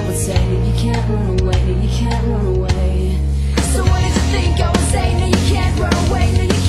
I would say you can't run away, you can't run away. So what did you think I would say? No, you can't run away, no,